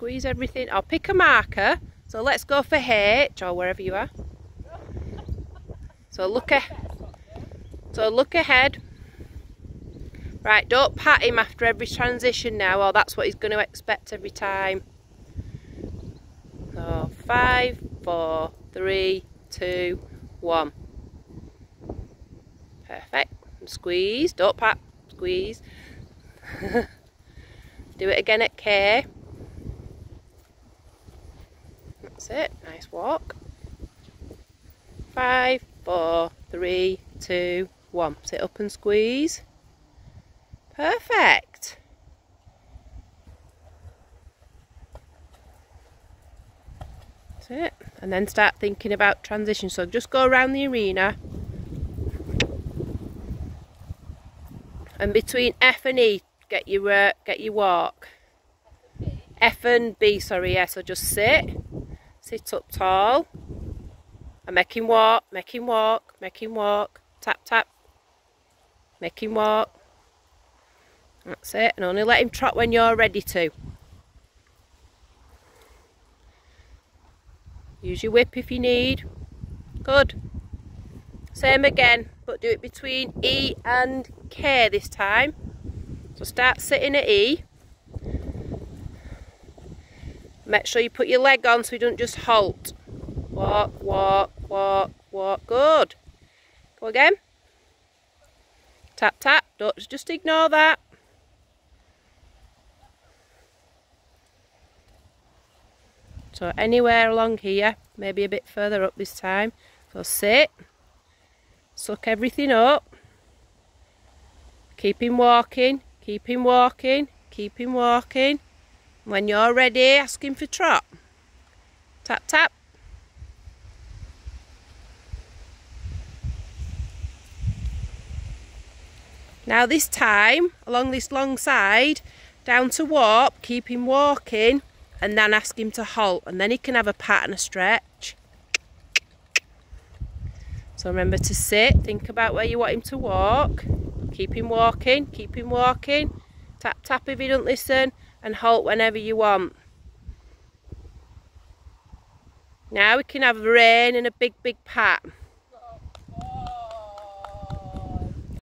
squeeze everything. I'll pick a marker. So let's go for H or wherever you are. So look so look ahead. Right, don't pat him after every transition now, or that's what he's going to expect every time. So five, four, three, two, one. Perfect. Squeeze, don't pat, squeeze. Do it again at K. That's it, nice walk. Five, four, three, two, one. Sit up and squeeze. Perfect. That's it. And then start thinking about transition. So just go around the arena. And between F and E, get your uh, get your walk. F and B, sorry, yeah. So just sit, sit up tall, and make him walk, make him walk, make him walk. Tap tap, make him walk. That's it, and only let him trot when you're ready to. Use your whip if you need. Good. Same again, but do it between E and K this time. So start sitting at E. Make sure you put your leg on so you don't just halt. Walk, walk, walk, walk. Good. Go again. Tap, tap. Don't just ignore that. So anywhere along here, maybe a bit further up this time. So sit, suck everything up, keep him walking, keep him walking, keep him walking. When you're ready, ask him for trot. Tap, tap. Now this time, along this long side, down to warp, keep him walking and then ask him to halt and then he can have a pat and a stretch. So remember to sit, think about where you want him to walk, keep him walking, keep him walking, tap tap if he don't listen and halt whenever you want. Now we can have rain in a big big pat.